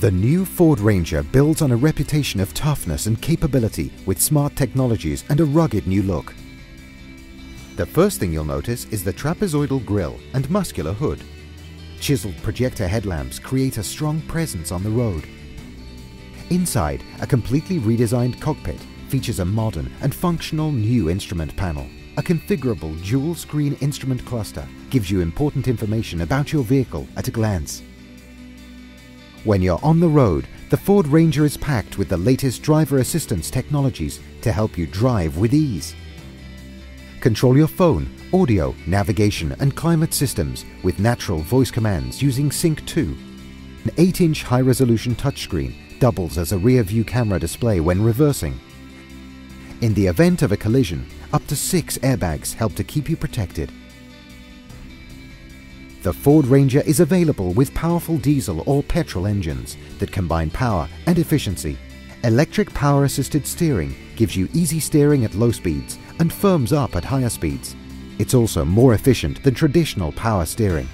The new Ford Ranger builds on a reputation of toughness and capability with smart technologies and a rugged new look. The first thing you'll notice is the trapezoidal grille and muscular hood. Chiseled projector headlamps create a strong presence on the road. Inside, a completely redesigned cockpit features a modern and functional new instrument panel. A configurable dual-screen instrument cluster gives you important information about your vehicle at a glance. When you're on the road, the Ford Ranger is packed with the latest driver assistance technologies to help you drive with ease. Control your phone, audio, navigation and climate systems with natural voice commands using Sync 2. An 8-inch high-resolution touchscreen doubles as a rear-view camera display when reversing. In the event of a collision, up to six airbags help to keep you protected. The Ford Ranger is available with powerful diesel or petrol engines that combine power and efficiency. Electric power-assisted steering gives you easy steering at low speeds and firms up at higher speeds. It's also more efficient than traditional power steering.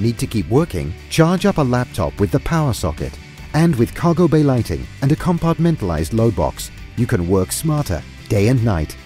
Need to keep working? Charge up a laptop with the power socket. And with cargo bay lighting and a compartmentalized load box, you can work smarter day and night